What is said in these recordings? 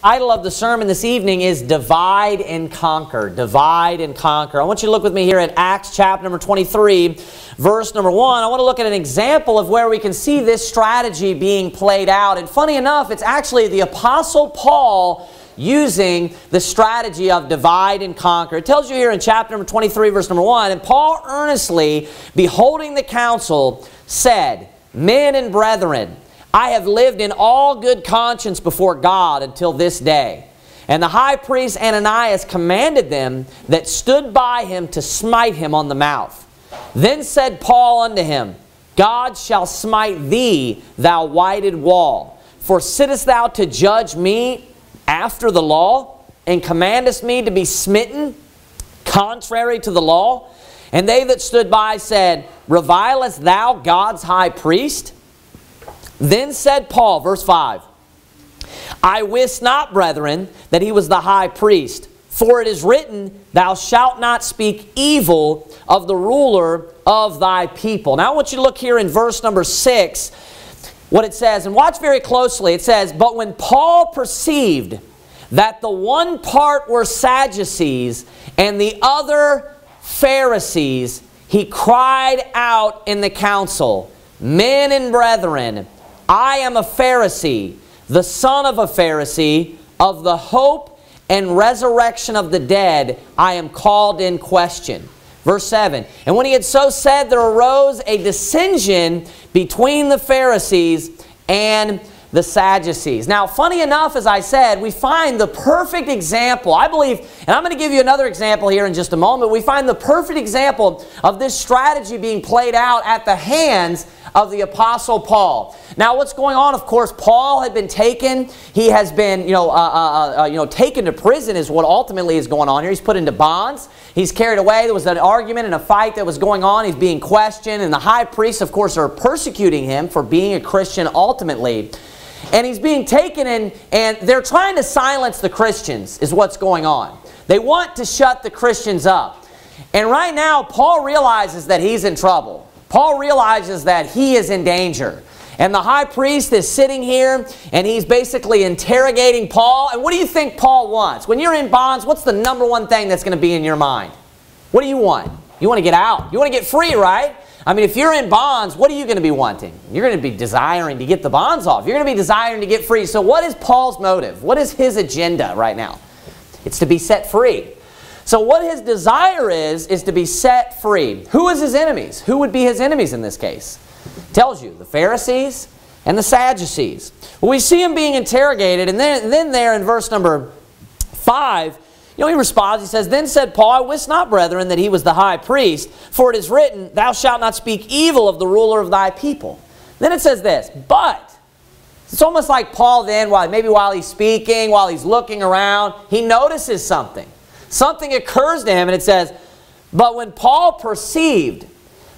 title of the sermon this evening is Divide and Conquer. Divide and Conquer. I want you to look with me here at Acts chapter number 23, verse number 1. I want to look at an example of where we can see this strategy being played out. And funny enough, it's actually the Apostle Paul using the strategy of divide and conquer. It tells you here in chapter number 23, verse number 1, And Paul earnestly, beholding the council, said, Men and brethren, I have lived in all good conscience before God until this day. And the high priest Ananias commanded them that stood by him to smite him on the mouth. Then said Paul unto him, God shall smite thee, thou whited wall. For sittest thou to judge me after the law, and commandest me to be smitten contrary to the law? And they that stood by said, Revilest thou God's high priest? Then said Paul, verse 5, I wist not, brethren, that he was the high priest. For it is written, Thou shalt not speak evil of the ruler of thy people. Now I want you to look here in verse number 6, what it says, and watch very closely. It says, But when Paul perceived that the one part were Sadducees and the other Pharisees, he cried out in the council, Men and brethren, I am a Pharisee, the son of a Pharisee, of the hope and resurrection of the dead, I am called in question. Verse 7 And when he had so said, there arose a dissension between the Pharisees and the Sadducees. Now, funny enough, as I said, we find the perfect example. I believe, and I'm going to give you another example here in just a moment. We find the perfect example of this strategy being played out at the hands of the Apostle Paul. Now, what's going on? Of course, Paul had been taken. He has been, you know, uh, uh, uh, you know, taken to prison is what ultimately is going on here. He's put into bonds. He's carried away. There was an argument and a fight that was going on. He's being questioned, and the high priests, of course, are persecuting him for being a Christian ultimately. And he's being taken in, and they're trying to silence the Christians, is what's going on. They want to shut the Christians up. And right now, Paul realizes that he's in trouble. Paul realizes that he is in danger. And the high priest is sitting here and he's basically interrogating Paul. And what do you think Paul wants? When you're in bonds, what's the number one thing that's going to be in your mind? What do you want? You want to get out. You want to get free, right? I mean, if you're in bonds, what are you going to be wanting? You're going to be desiring to get the bonds off. You're going to be desiring to get free. So what is Paul's motive? What is his agenda right now? It's to be set free. So what his desire is, is to be set free. Who is his enemies? Who would be his enemies in this case? tells you, the Pharisees and the Sadducees. Well, we see him being interrogated, and then, and then there in verse number 5, you know, he responds, he says, Then said Paul, I wist not, brethren, that he was the high priest, for it is written, Thou shalt not speak evil of the ruler of thy people. Then it says this, But, it's almost like Paul then, while, maybe while he's speaking, while he's looking around, he notices something. Something occurs to him, and it says, But when Paul perceived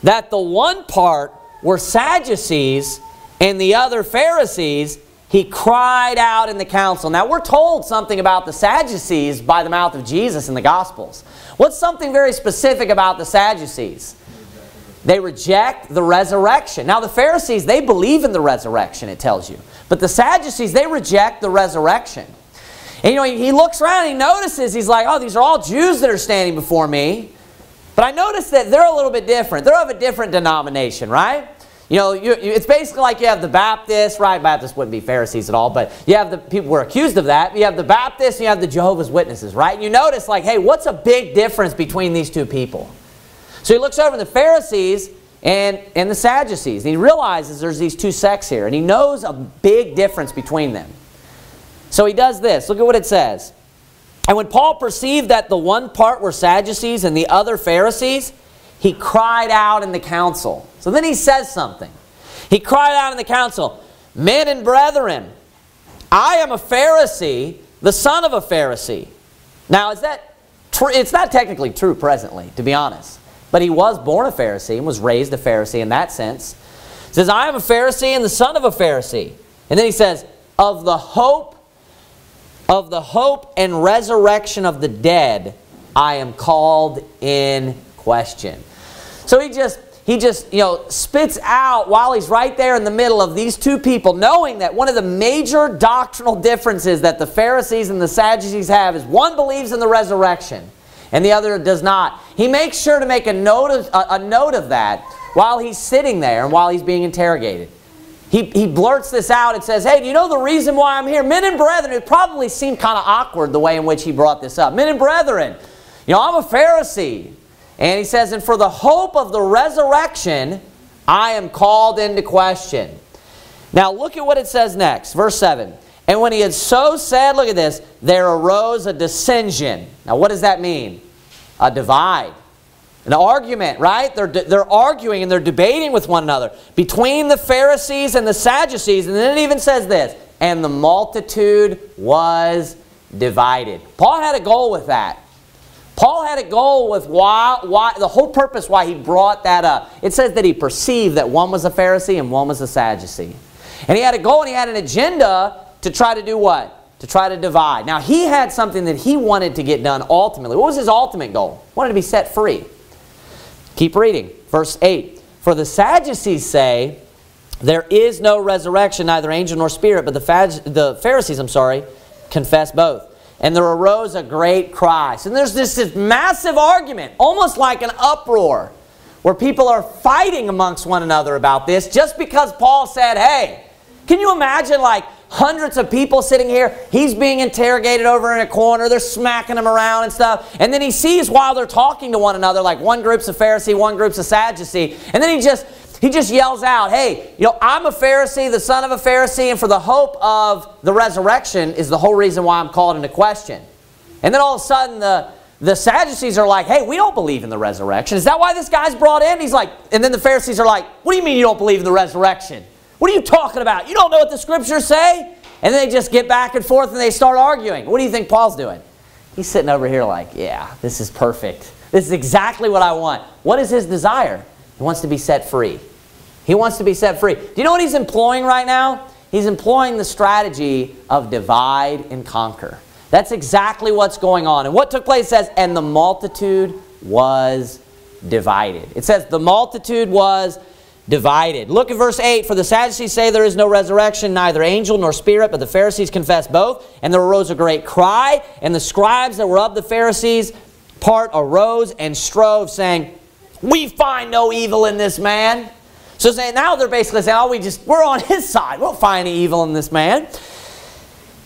that the one part were Sadducees and the other Pharisees, he cried out in the council. Now, we're told something about the Sadducees by the mouth of Jesus in the Gospels. What's something very specific about the Sadducees? They reject the resurrection. Now, the Pharisees, they believe in the resurrection, it tells you. But the Sadducees, they reject the resurrection. And, you know, he looks around and he notices, he's like, oh, these are all Jews that are standing before me. But I notice that they're a little bit different. They're of a different denomination, right? You know, you, you, it's basically like you have the Baptists, right? Baptists wouldn't be Pharisees at all, but you have the people who are accused of that. You have the Baptists you have the Jehovah's Witnesses, right? And you notice like, hey, what's a big difference between these two people? So he looks over the Pharisees and, and the Sadducees. And he realizes there's these two sects here. And he knows a big difference between them. So he does this. Look at what it says. And when Paul perceived that the one part were Sadducees and the other Pharisees, he cried out in the council. So then he says something. He cried out in the council, Men and brethren, I am a Pharisee, the son of a Pharisee. Now, is that true? It's not technically true presently, to be honest. But he was born a Pharisee and was raised a Pharisee in that sense. He says, I am a Pharisee and the son of a Pharisee. And then he says, of the hope of the hope and resurrection of the dead, I am called in question. So he just, he just, you know, spits out while he's right there in the middle of these two people, knowing that one of the major doctrinal differences that the Pharisees and the Sadducees have is one believes in the resurrection and the other does not. He makes sure to make a note of, a, a note of that while he's sitting there and while he's being interrogated. He, he blurts this out and says, hey, do you know the reason why I'm here? Men and brethren, it probably seemed kind of awkward the way in which he brought this up. Men and brethren, you know, I'm a Pharisee. And he says, and for the hope of the resurrection, I am called into question. Now look at what it says next, verse 7. And when he had so said, look at this, there arose a dissension. Now what does that mean? A divide. An argument, right? They're, they're arguing and they're debating with one another between the Pharisees and the Sadducees. And then it even says this, and the multitude was divided. Paul had a goal with that. Paul had a goal with why, why, the whole purpose why he brought that up. It says that he perceived that one was a Pharisee and one was a Sadducee. And he had a goal and he had an agenda to try to do what? To try to divide. Now, he had something that he wanted to get done ultimately. What was his ultimate goal? He wanted to be set free. Keep reading. Verse 8. For the Sadducees say, there is no resurrection, neither angel nor spirit, but the, the Pharisees, I'm sorry, confess both. And there arose a great cry. So there's this, this massive argument, almost like an uproar, where people are fighting amongst one another about this just because Paul said, hey, can you imagine like hundreds of people sitting here. He's being interrogated over in a corner. They're smacking him around and stuff. And then he sees while they're talking to one another, like one group's a Pharisee, one group's a Sadducee. And then he just he just yells out, hey, you know, I'm a Pharisee, the son of a Pharisee, and for the hope of the resurrection is the whole reason why I'm called into question. And then all of a sudden the, the Sadducees are like, hey, we don't believe in the resurrection. Is that why this guy's brought in? He's like, and then the Pharisees are like, what do you mean you don't believe in the resurrection? What are you talking about? You don't know what the scriptures say? And then they just get back and forth and they start arguing. What do you think Paul's doing? He's sitting over here like, yeah, this is perfect. This is exactly what I want. What is his desire? He wants to be set free. He wants to be set free. Do you know what he's employing right now? He's employing the strategy of divide and conquer. That's exactly what's going on. And what took place says, and the multitude was divided. It says the multitude was divided. Look at verse 8. For the Sadducees say there is no resurrection, neither angel nor spirit, but the Pharisees confess both. And there arose a great cry, and the scribes that were of the Pharisees part arose and strove, saying, We find no evil in this man. So saying now they're basically saying, oh, we just, we're on his side. We won't find any evil in this man.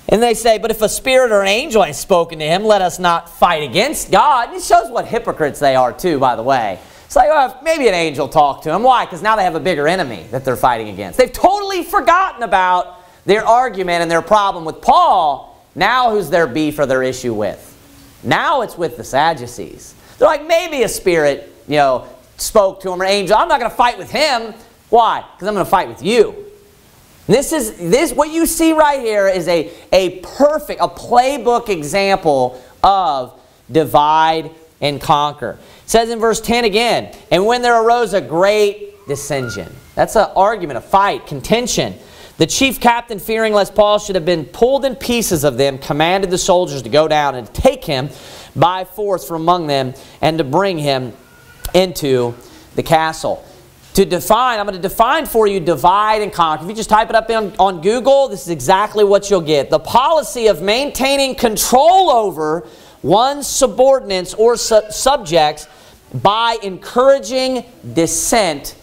And they say, but if a spirit or an angel has spoken to him, let us not fight against God. And it shows what hypocrites they are too, by the way. It's like, oh, maybe an angel talked to him. Why? Because now they have a bigger enemy that they're fighting against. They've totally forgotten about their argument and their problem with Paul. Now who's their beef or their issue with? Now it's with the Sadducees. They're like, maybe a spirit, you know, spoke to him or angel. I'm not going to fight with him. Why? Because I'm going to fight with you. This is this what you see right here is a, a perfect, a playbook example of divide and conquer. It says in verse 10 again, and when there arose a great dissension. That's an argument, a fight, contention. The chief captain, fearing lest Paul should have been pulled in pieces of them, commanded the soldiers to go down and take him by force from among them and to bring him into the castle. To define, I'm going to define for you divide and conquer. If you just type it up on, on Google, this is exactly what you'll get. The policy of maintaining control over one's subordinates or su subjects by encouraging dissent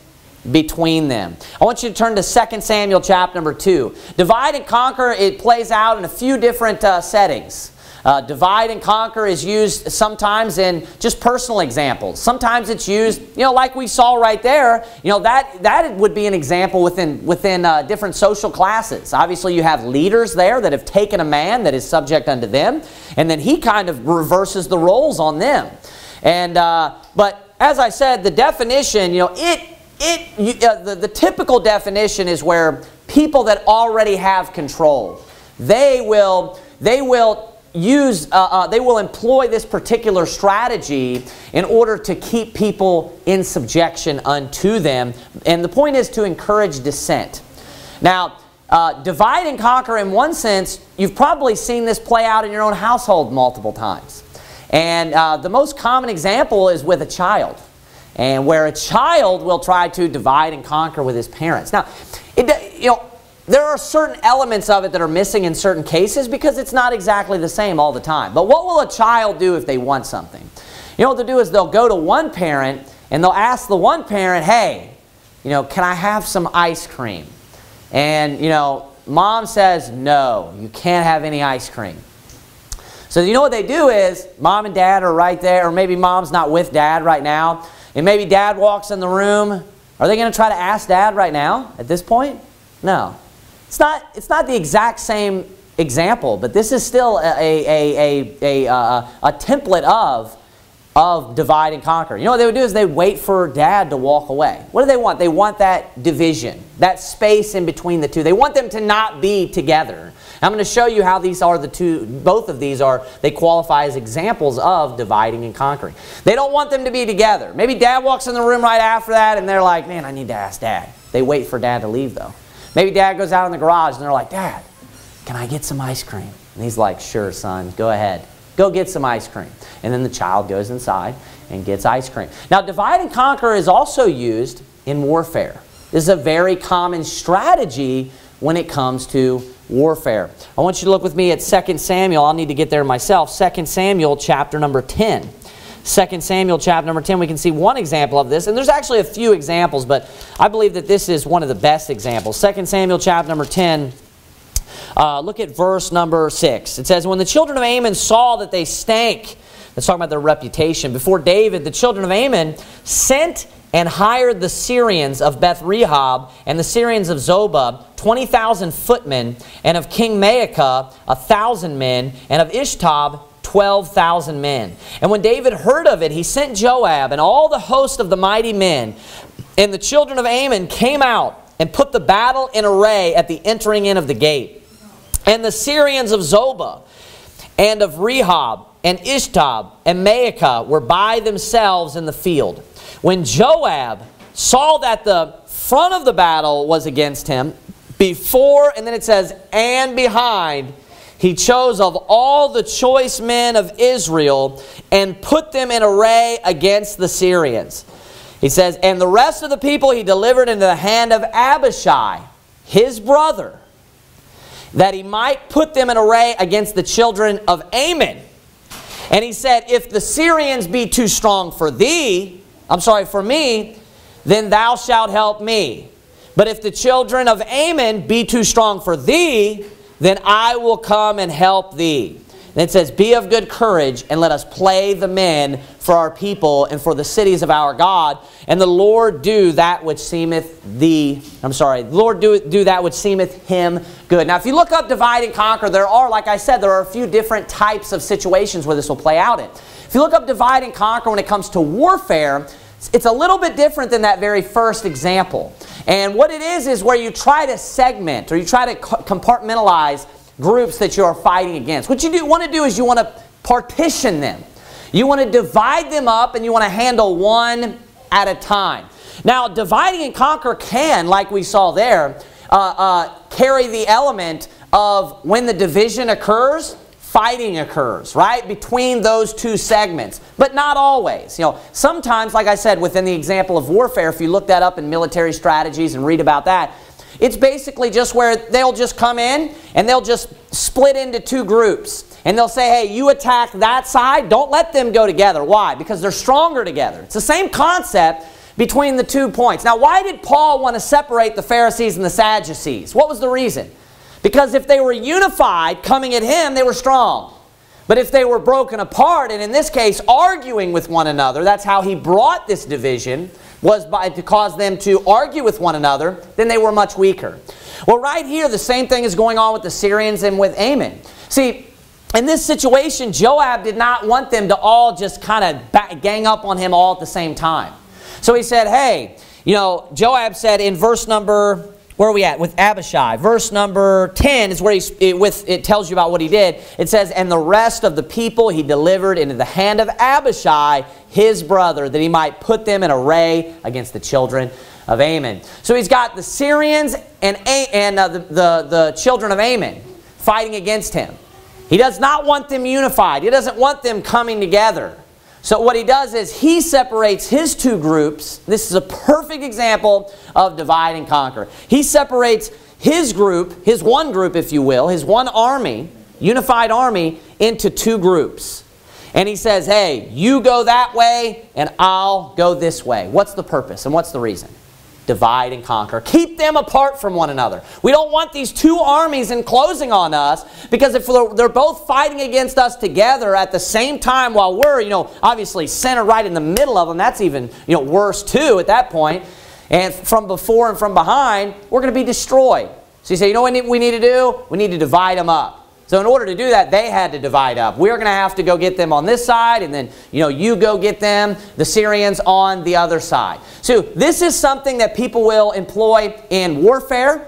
between them. I want you to turn to 2 Samuel chapter number 2. Divide and conquer, it plays out in a few different uh, settings. Uh, divide and conquer is used sometimes in just personal examples. Sometimes it's used, you know, like we saw right there, you know, that, that would be an example within, within uh, different social classes. Obviously, you have leaders there that have taken a man that is subject unto them, and then he kind of reverses the roles on them. And, uh, but as I said, the definition, you know, it, it, uh, the, the typical definition is where people that already have control, they will, they will use, uh, uh, they will employ this particular strategy in order to keep people in subjection unto them. And the point is to encourage dissent. Now, uh, divide and conquer in one sense, you've probably seen this play out in your own household multiple times. And uh, the most common example is with a child. and where a child will try to divide and conquer with his parents. Now, it, you know, there are certain elements of it that are missing in certain cases because it's not exactly the same all the time. But what will a child do if they want something? You know what they'll do is they'll go to one parent and they'll ask the one parent, hey, you know, can I have some ice cream? And, you know, mom says, no, you can't have any ice cream. So you know what they do is, mom and dad are right there, or maybe mom's not with dad right now, and maybe dad walks in the room. Are they going to try to ask dad right now at this point? No. It's not, it's not the exact same example, but this is still a, a, a, a, a, template of of divide and conquer. You know what they would do is they wait for dad to walk away. What do they want? They want that division, that space in between the two. They want them to not be together. I'm going to show you how these are the two, both of these are, they qualify as examples of dividing and conquering. They don't want them to be together. Maybe dad walks in the room right after that and they're like, man, I need to ask dad. They wait for dad to leave though. Maybe dad goes out in the garage and they're like, dad, can I get some ice cream? And he's like, sure, son, go ahead. Go get some ice cream. And then the child goes inside and gets ice cream. Now, divide and conquer is also used in warfare. This is a very common strategy when it comes to warfare. I want you to look with me at 2 Samuel. I'll need to get there myself. 2 Samuel chapter number 10. 2 Samuel chapter number 10, we can see one example of this. And there's actually a few examples, but I believe that this is one of the best examples. 2 Samuel chapter number 10, uh, look at verse number 6. It says, When the children of Ammon saw that they stank, let's talk about their reputation, before David, the children of Ammon sent and hired the Syrians of Beth Rehob and the Syrians of Zobah, 20,000 footmen, and of King Maacah, a thousand men, and of Ishtob, 12,000 men. And when David heard of it, he sent Joab and all the host of the mighty men. And the children of Ammon came out and put the battle in array at the entering in of the gate. And the Syrians of Zobah and of Rehob and Ishtob and Maacah were by themselves in the field. When Joab saw that the front of the battle was against him, before, and then it says, and behind, he chose of all the choice men of Israel and put them in array against the Syrians. He says, And the rest of the people he delivered into the hand of Abishai, his brother, that he might put them in array against the children of Ammon. And he said, If the Syrians be too strong for thee, I'm sorry, for me, then thou shalt help me. But if the children of Ammon be too strong for thee, then I will come and help thee. And it says, Be of good courage, and let us play the men for our people and for the cities of our God. And the Lord do that which seemeth thee, I'm sorry, the Lord do, do that which seemeth him good. Now, if you look up divide and conquer, there are, like I said, there are a few different types of situations where this will play out in. If you look up divide and conquer when it comes to warfare, it's a little bit different than that very first example. And what it is, is where you try to segment or you try to compartmentalize groups that you are fighting against. What you do, want to do is you want to partition them. You want to divide them up and you want to handle one at a time. Now, dividing and conquer can, like we saw there, uh, uh, carry the element of when the division occurs, fighting occurs, right? Between those two segments, but not always. You know, sometimes, like I said, within the example of warfare, if you look that up in military strategies and read about that, it's basically just where they'll just come in and they'll just split into two groups. And they'll say, hey, you attack that side, don't let them go together. Why? Because they're stronger together. It's the same concept between the two points. Now, why did Paul want to separate the Pharisees and the Sadducees? What was the reason? Because if they were unified, coming at him, they were strong. But if they were broken apart, and in this case, arguing with one another, that's how he brought this division, was by, to cause them to argue with one another, then they were much weaker. Well, right here, the same thing is going on with the Syrians and with Ammon. See, in this situation, Joab did not want them to all just kind of gang up on him all at the same time. So he said, hey, you know, Joab said in verse number where are we at? With Abishai. Verse number 10 is where he, it, with, it tells you about what he did. It says, And the rest of the people he delivered into the hand of Abishai, his brother, that he might put them in array against the children of Ammon. So he's got the Syrians and, and uh, the, the, the children of Ammon fighting against him. He does not want them unified. He doesn't want them coming together. So what he does is he separates his two groups. This is a perfect example of divide and conquer. He separates his group, his one group, if you will, his one army, unified army, into two groups. And he says, hey, you go that way and I'll go this way. What's the purpose and what's the reason? Divide and conquer. Keep them apart from one another. We don't want these two armies enclosing on us because if they're both fighting against us together at the same time while we're, you know, obviously center right in the middle of them, that's even, you know, worse too at that point. And from before and from behind, we're going to be destroyed. So you say, you know what we need to do? We need to divide them up. So in order to do that, they had to divide up. We're going to have to go get them on this side, and then you know you go get them, the Syrians, on the other side. So this is something that people will employ in warfare.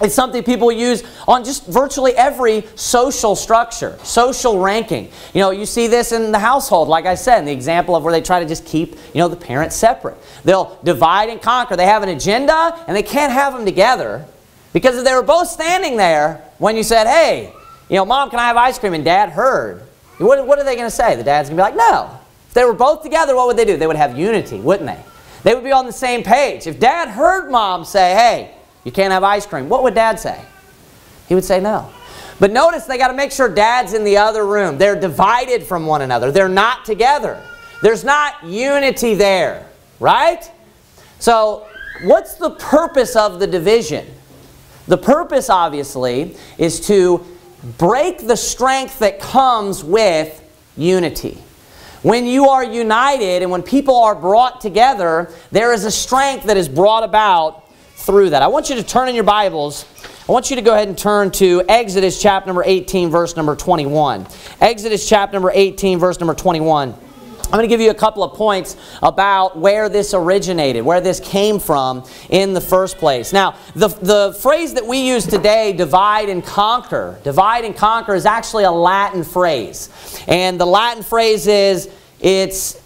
It's something people use on just virtually every social structure, social ranking. You know, you see this in the household, like I said, in the example of where they try to just keep, you know, the parents separate. They'll divide and conquer. They have an agenda, and they can't have them together because if they were both standing there when you said, hey, you know, Mom, can I have ice cream? And Dad heard. What, what are they going to say? The dad's going to be like, no. If they were both together, what would they do? They would have unity, wouldn't they? They would be on the same page. If Dad heard Mom say, hey, you can't have ice cream, what would Dad say? He would say no. But notice they got to make sure Dad's in the other room. They're divided from one another. They're not together. There's not unity there, right? So what's the purpose of the division? The purpose, obviously, is to break the strength that comes with unity. When you are united and when people are brought together, there is a strength that is brought about through that. I want you to turn in your Bibles. I want you to go ahead and turn to Exodus chapter number 18, verse number 21. Exodus chapter number 18, verse number 21. I'm going to give you a couple of points about where this originated, where this came from in the first place. Now, the, the phrase that we use today, divide and conquer, divide and conquer is actually a Latin phrase. And the Latin phrase is, it's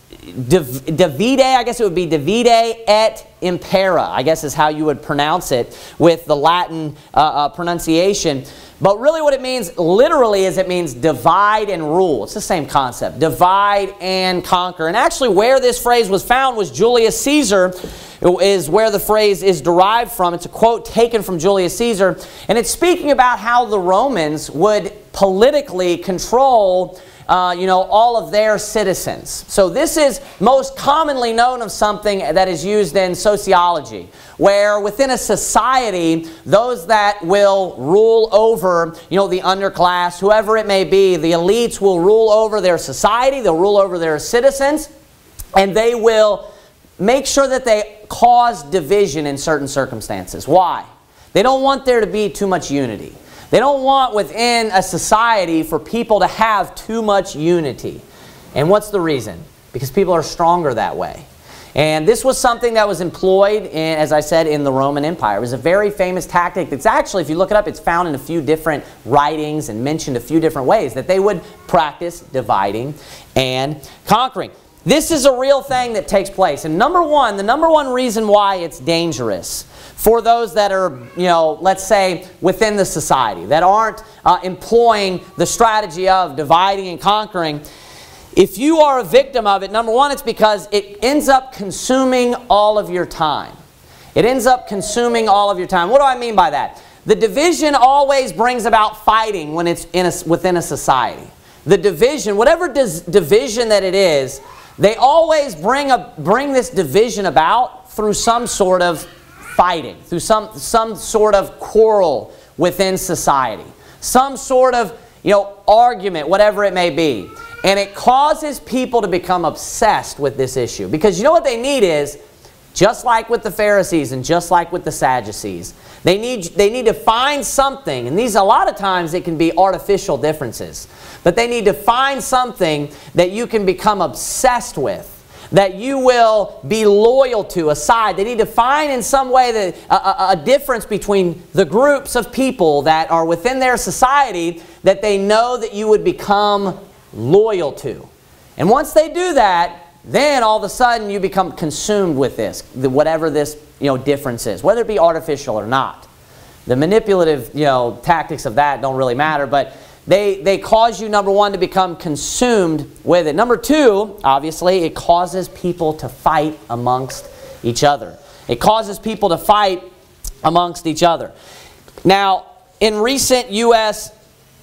divide, I guess it would be divide et impera, I guess is how you would pronounce it with the Latin uh, uh, pronunciation. But really what it means literally is it means divide and rule. It's the same concept. Divide and conquer. And actually where this phrase was found was Julius Caesar is where the phrase is derived from. It's a quote taken from Julius Caesar. And it's speaking about how the Romans would politically control uh, you know, all of their citizens. So this is most commonly known of something that is used in sociology, where within a society, those that will rule over, you know, the underclass, whoever it may be, the elites will rule over their society, they'll rule over their citizens, and they will make sure that they cause division in certain circumstances. Why? They don't want there to be too much unity. They don't want within a society for people to have too much unity. And what's the reason? Because people are stronger that way. And this was something that was employed, in, as I said, in the Roman Empire. It was a very famous tactic that's actually, if you look it up, it's found in a few different writings and mentioned a few different ways that they would practice dividing and conquering. This is a real thing that takes place. And number one, the number one reason why it's dangerous for those that are, you know, let's say within the society, that aren't uh, employing the strategy of dividing and conquering, if you are a victim of it, number one, it's because it ends up consuming all of your time. It ends up consuming all of your time. What do I mean by that? The division always brings about fighting when it's in a, within a society. The division, whatever division that it is, they always bring, a, bring this division about through some sort of fighting, through some, some sort of quarrel within society, some sort of you know, argument, whatever it may be. And it causes people to become obsessed with this issue. Because you know what they need is, just like with the Pharisees and just like with the Sadducees, they need, they need to find something, and these a lot of times it can be artificial differences, but they need to find something that you can become obsessed with that you will be loyal to, a side. They need to find in some way that, a, a, difference between the groups of people that are within their society that they know that you would become loyal to. And once they do that, then all of a sudden you become consumed with this, whatever this you know, difference is, whether it be artificial or not. The manipulative you know, tactics of that don't really matter, but they, they cause you, number one, to become consumed with it. Number two, obviously, it causes people to fight amongst each other. It causes people to fight amongst each other. Now, in recent U.S.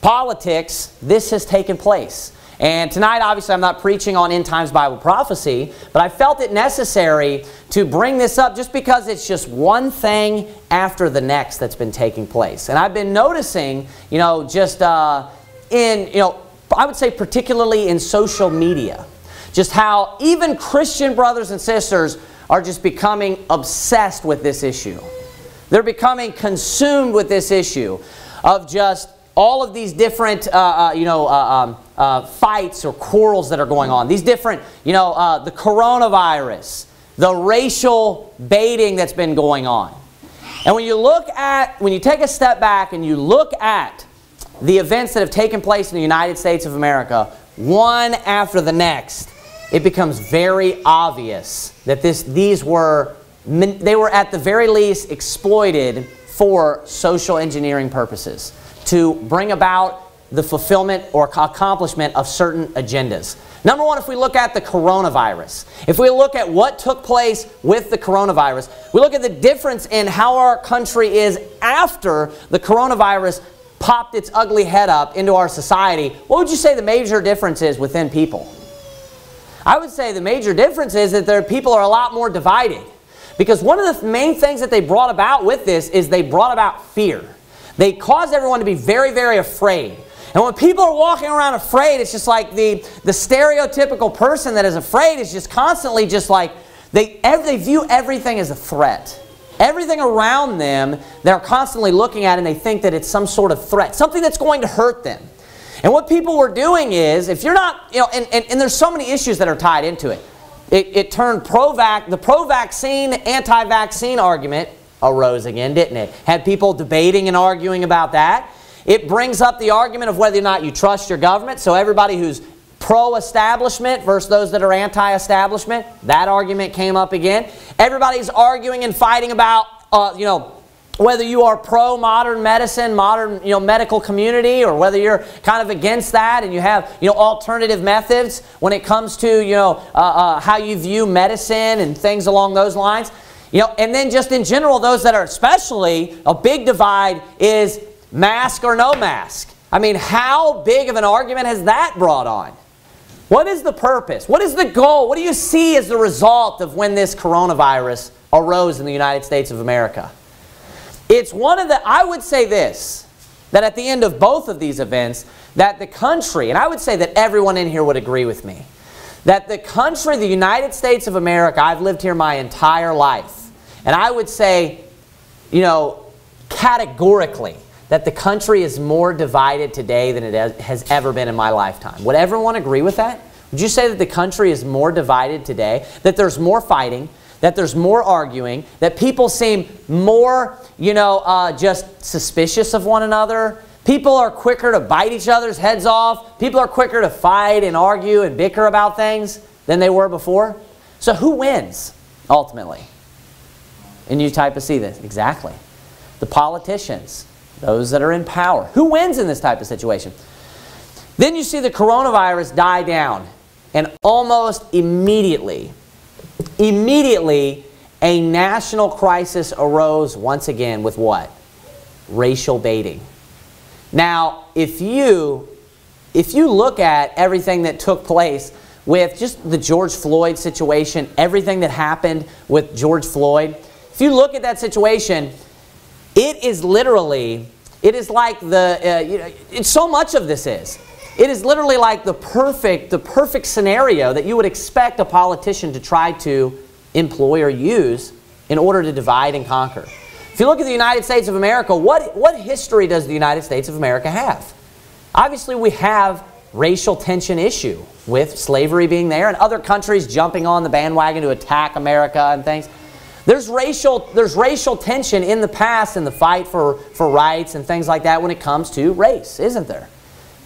politics, this has taken place. And tonight, obviously, I'm not preaching on end times Bible prophecy, but I felt it necessary to bring this up just because it's just one thing after the next that's been taking place. And I've been noticing, you know, just uh, in, you know, I would say particularly in social media, just how even Christian brothers and sisters are just becoming obsessed with this issue. They're becoming consumed with this issue of just all of these different, uh, uh, you know, uh, um, uh, fights or quarrels that are going on. These different, you know, uh, the coronavirus, the racial baiting that's been going on. And when you look at, when you take a step back and you look at the events that have taken place in the United States of America, one after the next, it becomes very obvious that this, these were, they were at the very least exploited for social engineering purposes to bring about the fulfillment or accomplishment of certain agendas. Number one, if we look at the coronavirus, if we look at what took place with the coronavirus, we look at the difference in how our country is after the coronavirus popped its ugly head up into our society, what would you say the major difference is within people? I would say the major difference is that their people are a lot more divided. Because one of the main things that they brought about with this is they brought about fear. They caused everyone to be very, very afraid. And when people are walking around afraid, it's just like the, the stereotypical person that is afraid is just constantly just like, they, they view everything as a threat. Everything around them, they're constantly looking at and they think that it's some sort of threat, something that's going to hurt them. And what people were doing is, if you're not, you know, and, and, and there's so many issues that are tied into it. It, it turned pro-vac, the pro-vaccine, anti-vaccine argument arose again, didn't it? Had people debating and arguing about that. It brings up the argument of whether or not you trust your government. So everybody who's pro-establishment versus those that are anti-establishment, that argument came up again. Everybody's arguing and fighting about, uh, you know, whether you are pro-modern medicine, modern you know, medical community, or whether you're kind of against that and you have you know, alternative methods when it comes to you know, uh, uh, how you view medicine and things along those lines. You know, and then just in general, those that are especially, a big divide is mask or no mask. I mean, how big of an argument has that brought on? What is the purpose? What is the goal? What do you see as the result of when this coronavirus arose in the United States of America? It's one of the, I would say this, that at the end of both of these events, that the country, and I would say that everyone in here would agree with me, that the country, the United States of America, I've lived here my entire life, and I would say, you know, categorically, that the country is more divided today than it has ever been in my lifetime. Would everyone agree with that? Would you say that the country is more divided today? That there's more fighting? That there's more arguing? That people seem more, you know, uh, just suspicious of one another? People are quicker to bite each other's heads off. People are quicker to fight and argue and bicker about things than they were before. So who wins, ultimately? And you type of see this. Exactly. The politicians those that are in power. Who wins in this type of situation? Then you see the coronavirus die down, and almost immediately, immediately, a national crisis arose once again with what? Racial baiting. Now, if you, if you look at everything that took place with just the George Floyd situation, everything that happened with George Floyd, if you look at that situation, it is literally, it is like the, uh, you know, so much of this is. It is literally like the perfect, the perfect scenario that you would expect a politician to try to employ or use in order to divide and conquer. If you look at the United States of America, what, what history does the United States of America have? Obviously, we have racial tension issue with slavery being there and other countries jumping on the bandwagon to attack America and things. There's racial, there's racial tension in the past in the fight for, for rights and things like that when it comes to race, isn't there?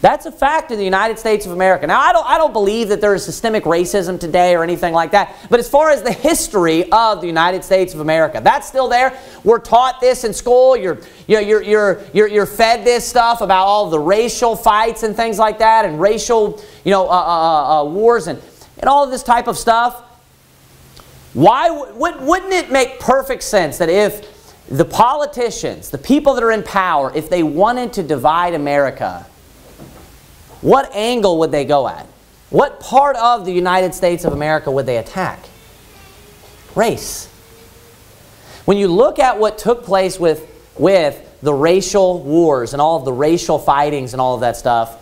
That's a fact in the United States of America. Now, I don't, I don't believe that there is systemic racism today or anything like that, but as far as the history of the United States of America, that's still there. We're taught this in school. You're, you're, you're, you're, you're fed this stuff about all the racial fights and things like that and racial you know, uh, uh, uh, uh wars and, and all of this type of stuff. Why wouldn't it make perfect sense that if the politicians, the people that are in power, if they wanted to divide America, what angle would they go at? What part of the United States of America would they attack? Race. When you look at what took place with, with the racial wars and all of the racial fightings and all of that stuff,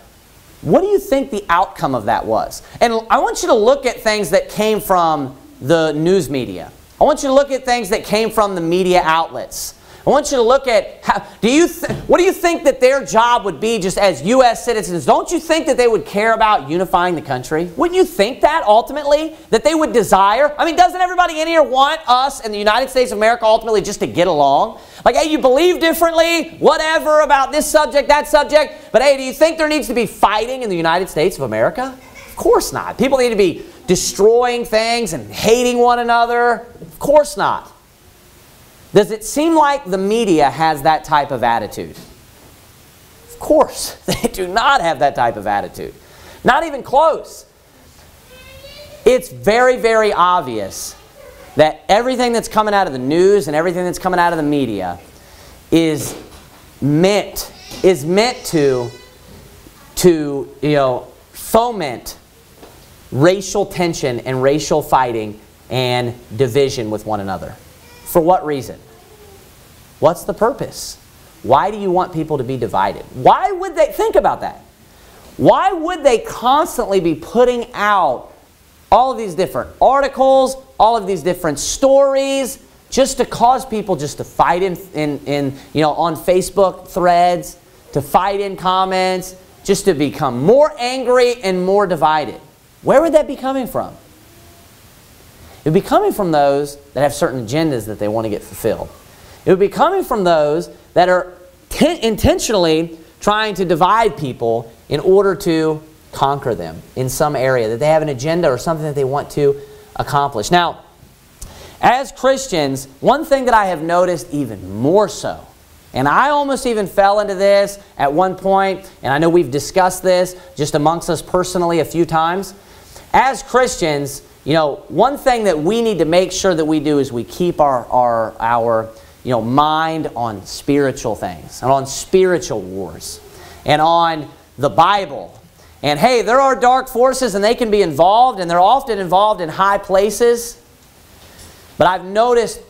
what do you think the outcome of that was? And I want you to look at things that came from the news media. I want you to look at things that came from the media outlets. I want you to look at how, do you what do you think that their job would be just as U.S. citizens? Don't you think that they would care about unifying the country? Wouldn't you think that ultimately that they would desire? I mean, doesn't everybody in here want us and the United States of America ultimately just to get along? Like, hey, you believe differently, whatever about this subject, that subject, but hey, do you think there needs to be fighting in the United States of America? Of course not. People need to be destroying things and hating one another. Of course not. Does it seem like the media has that type of attitude? Of course, they do not have that type of attitude. Not even close. It's very, very obvious that everything that's coming out of the news and everything that's coming out of the media is meant is meant to to you know foment racial tension and racial fighting and division with one another. For what reason? What's the purpose? Why do you want people to be divided? Why would they think about that? Why would they constantly be putting out all of these different articles, all of these different stories, just to cause people just to fight in, in, in you know, on Facebook threads, to fight in comments, just to become more angry and more divided? Where would that be coming from? It would be coming from those that have certain agendas that they want to get fulfilled. It would be coming from those that are intentionally trying to divide people in order to conquer them in some area, that they have an agenda or something that they want to accomplish. Now, as Christians, one thing that I have noticed even more so, and I almost even fell into this at one point, and I know we've discussed this just amongst us personally a few times. As Christians, you know, one thing that we need to make sure that we do is we keep our, our, our you know, mind on spiritual things and on spiritual wars and on the Bible. And hey, there are dark forces and they can be involved and they're often involved in high places. But I've noticed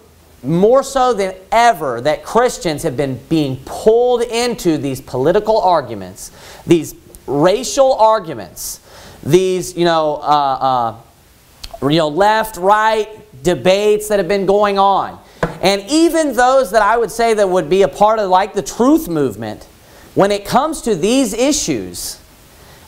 more so than ever that Christians have been being pulled into these political arguments, these racial arguments, these, you know, uh, uh, you know, left, right debates that have been going on. And even those that I would say that would be a part of like the truth movement, when it comes to these issues,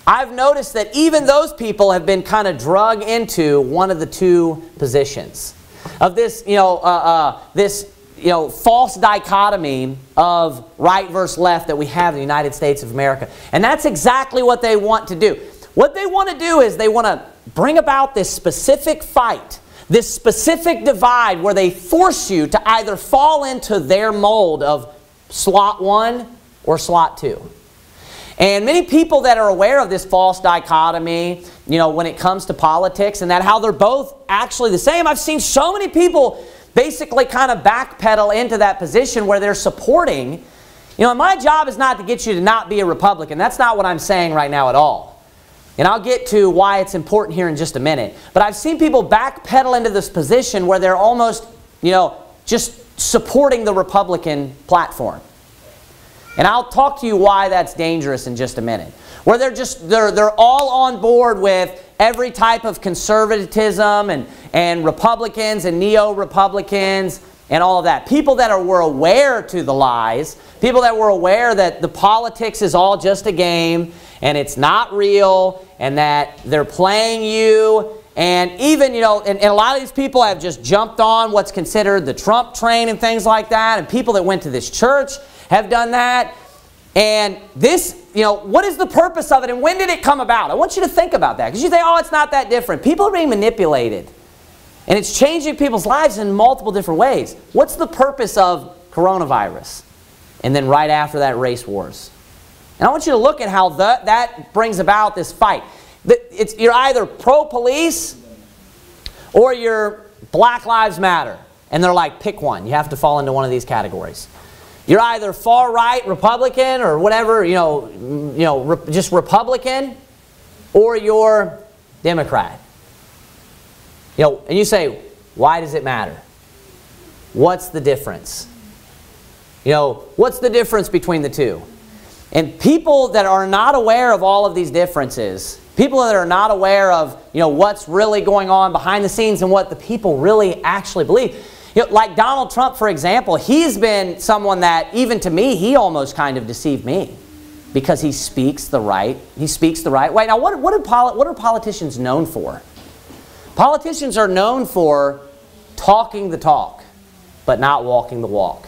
I've noticed that even those people have been kind of drug into one of the two positions of this, you know, uh, uh, this, you know, false dichotomy of right versus left that we have in the United States of America. And that's exactly what they want to do. What they want to do is they want to bring about this specific fight, this specific divide where they force you to either fall into their mold of slot one or slot two. And many people that are aware of this false dichotomy, you know, when it comes to politics and that how they're both actually the same, I've seen so many people basically kind of backpedal into that position where they're supporting. You know, my job is not to get you to not be a Republican. That's not what I'm saying right now at all. And I'll get to why it's important here in just a minute. But I've seen people backpedal into this position where they're almost, you know, just supporting the Republican platform. And I'll talk to you why that's dangerous in just a minute. Where they're just, they're, they're all on board with every type of conservatism and, and Republicans and neo-Republicans and all of that. People that are, were aware to the lies, people that were aware that the politics is all just a game and it's not real and that they're playing you and even, you know, and, and, a lot of these people have just jumped on what's considered the Trump train and things like that. And people that went to this church have done that. And this, you know, what is the purpose of it and when did it come about? I want you to think about that because you think, oh, it's not that different. People are being manipulated and it's changing people's lives in multiple different ways. What's the purpose of coronavirus? And then right after that, race wars. And I want you to look at how the, that brings about this fight. It's, you're either pro-police or you're Black Lives Matter. And they're like, pick one. You have to fall into one of these categories. You're either far right Republican or whatever, you know, mm, you know, re just Republican, or you're Democrat. You know, and you say, why does it matter? What's the difference? You know, what's the difference between the two? And people that are not aware of all of these differences, people that are not aware of, you know, what's really going on behind the scenes and what the people really actually believe, you know, like Donald Trump, for example, he's been someone that, even to me, he almost kind of deceived me because he speaks the right, he speaks the right way. Now, what, what, are, what are politicians known for? Politicians are known for talking the talk, but not walking the walk.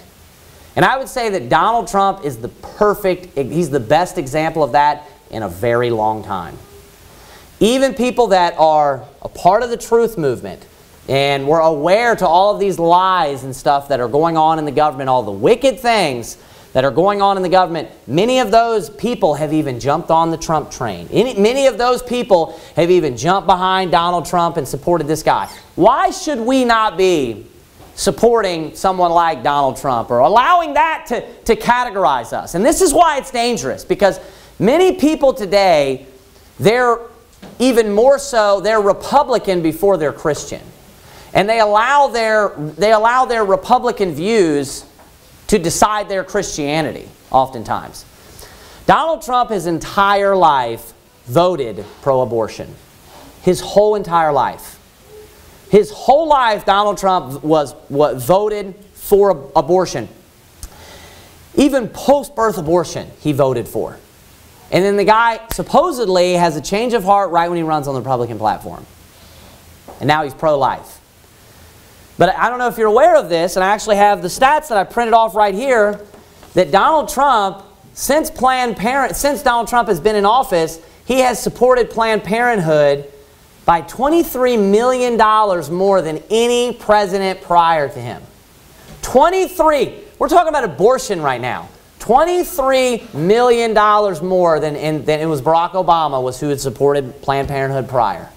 And I would say that Donald Trump is the perfect, he's the best example of that in a very long time. Even people that are a part of the truth movement, and we're aware to all of these lies and stuff that are going on in the government, all the wicked things that are going on in the government, many of those people have even jumped on the Trump train. Many of those people have even jumped behind Donald Trump and supported this guy. Why should we not be supporting someone like Donald Trump or allowing that to, to categorize us? And this is why it's dangerous because many people today, they're even more so, they're Republican before they're Christian. And they allow their, they allow their Republican views to decide their Christianity, oftentimes. Donald Trump, his entire life, voted pro-abortion. His whole entire life. His whole life, Donald Trump was what voted for abortion. Even post-birth abortion, he voted for. And then the guy supposedly has a change of heart right when he runs on the Republican platform. And now he's pro-life. But I don't know if you're aware of this, and I actually have the stats that I printed off right here, that Donald Trump, since Planned Parent, since Donald Trump has been in office, he has supported Planned Parenthood by $23 million more than any president prior to him. 23. We're talking about abortion right now. $23 million more than, in, than it was Barack Obama was who had supported Planned Parenthood prior.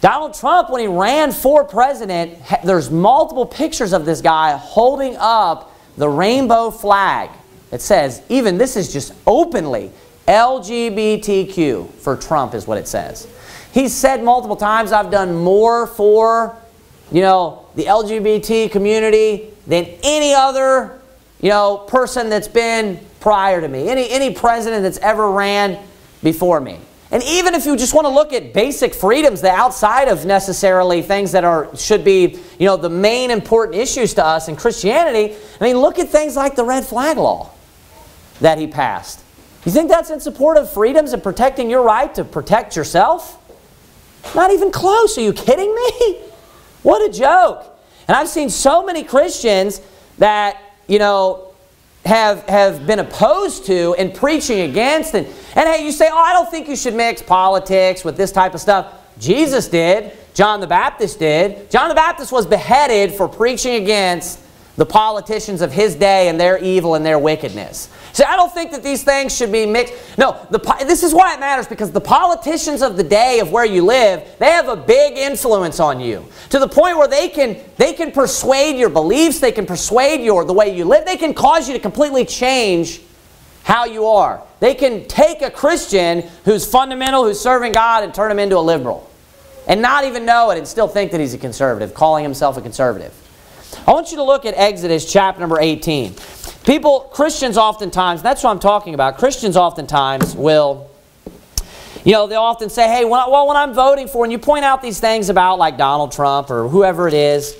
Donald Trump, when he ran for president, there's multiple pictures of this guy holding up the rainbow flag. It says, even this is just openly LGBTQ for Trump is what it says. He's said multiple times, I've done more for, you know, the LGBT community than any other, you know, person that's been prior to me. Any, any president that's ever ran before me. And even if you just want to look at basic freedoms, the outside of necessarily things that are should be, you know, the main important issues to us in Christianity, I mean, look at things like the red flag law that he passed. You think that's in support of freedoms and protecting your right to protect yourself? Not even close. Are you kidding me? What a joke. And I've seen so many Christians that, you know, have, have been opposed to and preaching against. And, and hey, you say, oh, I don't think you should mix politics with this type of stuff. Jesus did. John the Baptist did. John the Baptist was beheaded for preaching against the politicians of his day and their evil and their wickedness. See, I don't think that these things should be mixed. No, the, this is why it matters because the politicians of the day of where you live, they have a big influence on you to the point where they can, they can persuade your beliefs, they can persuade your, the way you live, they can cause you to completely change how you are. They can take a Christian who's fundamental, who's serving God, and turn him into a liberal. And not even know it and still think that he's a conservative, calling himself a conservative. I want you to look at Exodus chapter number 18. People, Christians oftentimes, that's what I'm talking about, Christians oftentimes will, you know, they'll often say, hey, well, when I'm voting for, and you point out these things about like Donald Trump or whoever it is,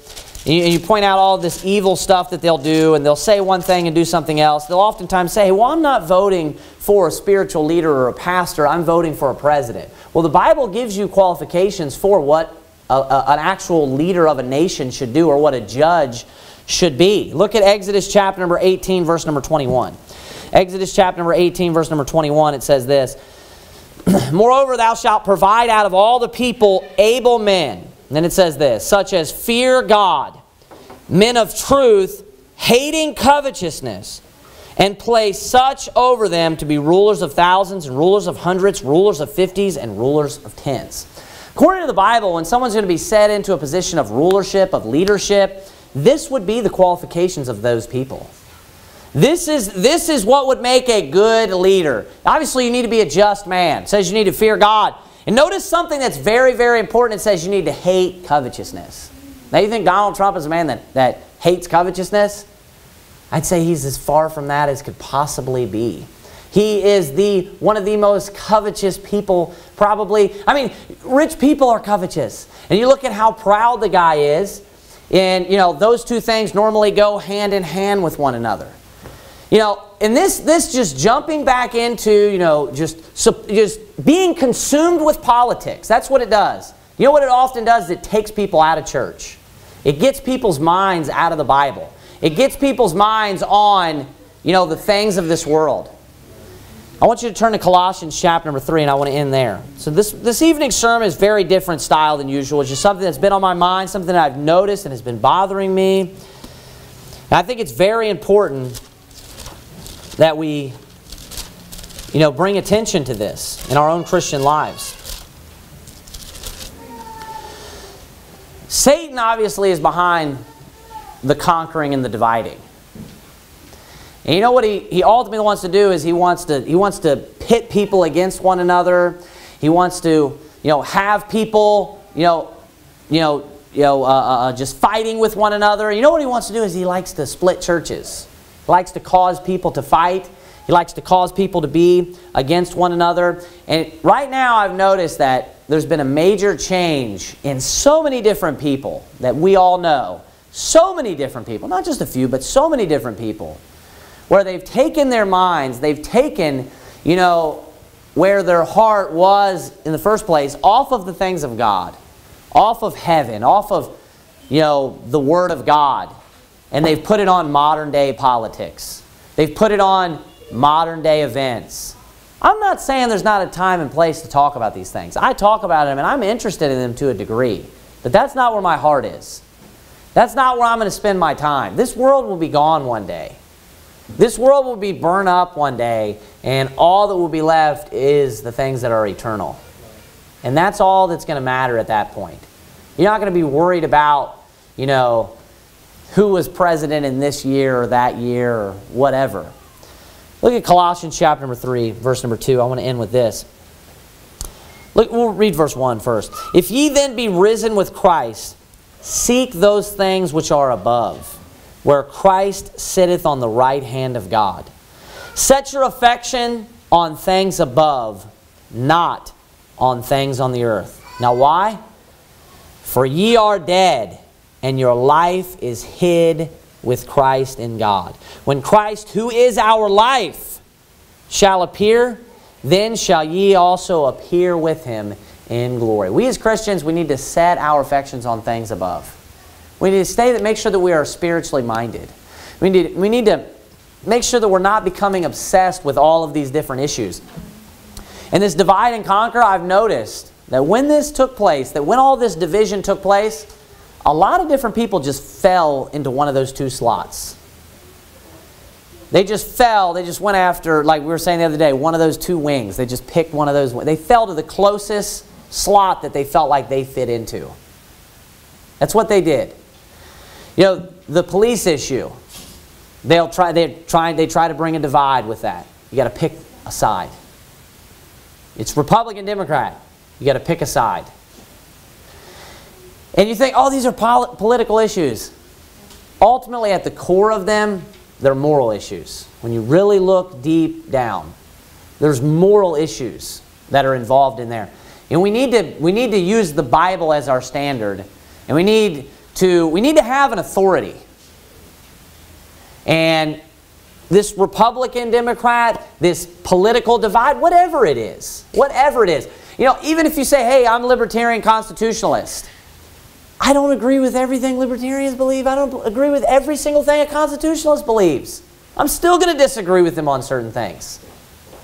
and you, and you point out all this evil stuff that they'll do, and they'll say one thing and do something else, they'll oftentimes say, well, I'm not voting for a spiritual leader or a pastor, I'm voting for a president. Well, the Bible gives you qualifications for what a, a, an actual leader of a nation should do or what a judge should be. Look at Exodus chapter number 18, verse number 21. Exodus chapter number 18, verse number 21, it says this Moreover, thou shalt provide out of all the people able men. And then it says this such as fear God, men of truth, hating covetousness, and place such over them to be rulers of thousands and rulers of hundreds, rulers of fifties, and rulers of tens. According to the Bible, when someone's going to be set into a position of rulership, of leadership, this would be the qualifications of those people. This is, this is what would make a good leader. Obviously, you need to be a just man. It says you need to fear God. And notice something that's very, very important. It says you need to hate covetousness. Now, you think Donald Trump is a man that, that hates covetousness? I'd say he's as far from that as could possibly be. He is the one of the most covetous people probably. I mean, rich people are covetous. And you look at how proud the guy is, and you know, those two things normally go hand in hand with one another. You know, and this, this just jumping back into, you know, just, just being consumed with politics. That's what it does. You know what it often does? It takes people out of church. It gets people's minds out of the Bible. It gets people's minds on, you know, the things of this world. I want you to turn to Colossians chapter number 3, and I want to end there. So this, this evening's sermon is very different style than usual. It's just something that's been on my mind, something that I've noticed and has been bothering me. And I think it's very important that we, you know, bring attention to this in our own Christian lives. Satan obviously is behind the conquering and the dividing. And you know what he, he ultimately wants to do is he wants to he wants to pit people against one another. He wants to you know have people you know you know you know uh, uh, uh just fighting with one another. You know what he wants to do is he likes to split churches. He likes to cause people to fight. He likes to cause people to be against one another. And right now I've noticed that there's been a major change in so many different people that we all know. So many different people, not just a few, but so many different people, where they've taken their minds, they've taken, you know, where their heart was in the first place, off of the things of God, off of heaven, off of, you know, the Word of God, and they've put it on modern day politics. They've put it on modern day events. I'm not saying there's not a time and place to talk about these things. I talk about them and I'm interested in them to a degree. But that's not where my heart is. That's not where I'm going to spend my time. This world will be gone one day. This world will be burned up one day, and all that will be left is the things that are eternal. And that's all that's going to matter at that point. You're not going to be worried about, you know, who was president in this year or that year or whatever. Look at Colossians chapter number 3, verse number 2. I want to end with this. Look, we'll read verse 1 first. If ye then be risen with Christ, seek those things which are above, where Christ sitteth on the right hand of God. Set your affection on things above, not on things on the earth. Now why? For ye are dead, and your life is hid with Christ in God. When Christ, who is our life, shall appear, then shall ye also appear with him in glory. We as Christians, we need to set our affections on things above. We need to stay that make sure that we are spiritually minded. We need, we need to make sure that we're not becoming obsessed with all of these different issues. And this divide and conquer, I've noticed that when this took place, that when all this division took place, a lot of different people just fell into one of those two slots. They just fell. They just went after, like we were saying the other day, one of those two wings. They just picked one of those. They fell to the closest slot that they felt like they fit into. That's what they did. You know, the police issue. They'll try. They try. They try to bring a divide with that. You got to pick a side. It's Republican, Democrat. You got to pick a side. And you think, oh, these are pol political issues. Ultimately, at the core of them, they're moral issues. When you really look deep down, there's moral issues that are involved in there. And we need to, we need to use the Bible as our standard. And we need to, we need to have an authority. And this Republican Democrat, this political divide, whatever it is, whatever it is. You know, even if you say, hey, I'm a libertarian constitutionalist, I don't agree with everything libertarians believe. I don't agree with every single thing a constitutionalist believes. I'm still going to disagree with them on certain things.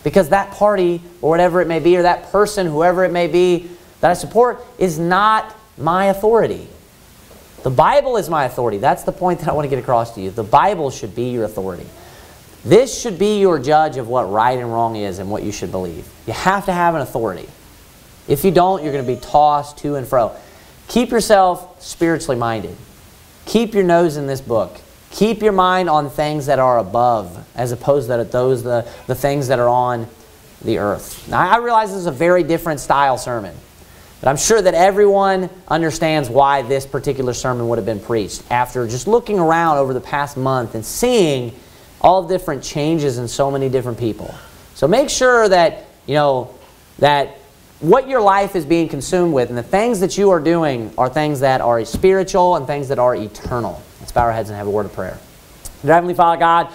Because that party, or whatever it may be, or that person, whoever it may be, that I support, is not my authority. The Bible is my authority. That's the point that I want to get across to you. The Bible should be your authority. This should be your judge of what right and wrong is and what you should believe. You have to have an authority. If you don't, you're going to be tossed to and fro. Keep yourself spiritually minded. Keep your nose in this book. Keep your mind on things that are above as opposed to those the, the things that are on the earth. Now, I realize this is a very different style sermon. But I'm sure that everyone understands why this particular sermon would have been preached after just looking around over the past month and seeing all different changes in so many different people. So make sure that, you know, that what your life is being consumed with and the things that you are doing are things that are spiritual and things that are eternal. Let's bow our heads and have a word of prayer. Dear Heavenly Father God,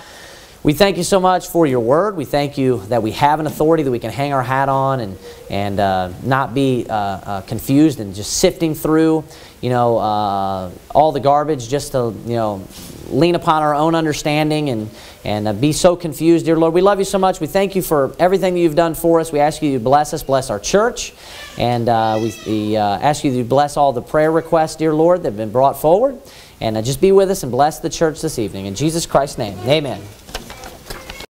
we thank you so much for your word. We thank you that we have an authority that we can hang our hat on and, and uh, not be uh, uh, confused and just sifting through, you know, uh, all the garbage just to, you know, lean upon our own understanding and, and uh, be so confused, dear Lord. We love you so much. We thank you for everything that you've done for us. We ask you to bless us, bless our church, and uh, we, we ask you to bless all the prayer requests, dear Lord, that have been brought forward. And just be with us and bless the church this evening. In Jesus Christ's name, amen.